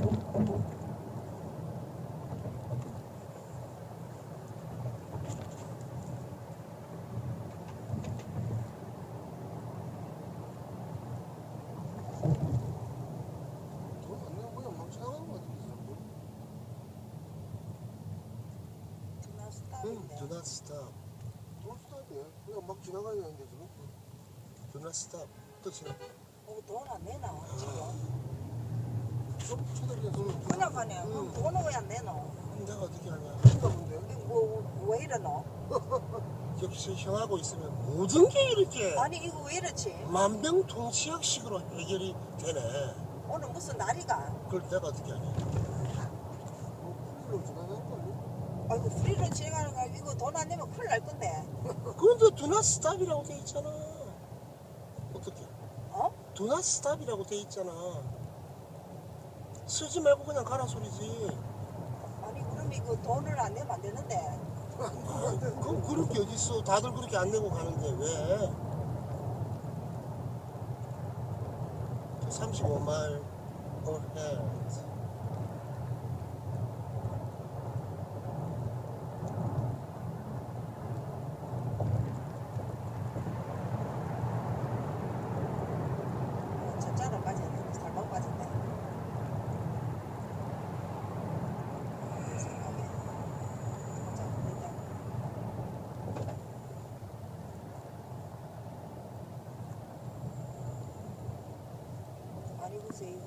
Do not stop. 돈 스탑이야. 그냥 막 지나가는데 지금. do not stop. 뜻이야. 어, 돈안 내나 지금. 가네. 응. 돈은 왜안 내노? 내가 어떻게 하냐. 뭐, 본데. 뭐, 왜 이러노? 역시 형하고 있으면 모든 게 이렇게 아니 이거 왜 이렇지? 만병통치약식으로 해결이 되네. 오늘 무슨 날이가? 그걸 내가 어떻게 하냐. 뭐 아니야? 아이고 프리로 진행하는 거 이거 돈 안 내면 큰일 날 건데. 그런데 do not stop이라고 돼 있잖아. 어떻게? 어? not stop이라고 돼 있잖아. 쓰지 말고 그냥 가라 소리지. 아니 그럼 이거 돈을 안 내면 안 되는데. 그럼 그럴 게 어딨어. 다들 그렇게 안 내고 가는데 왜? 35마일 ahead. 저 아니 글쎄 이거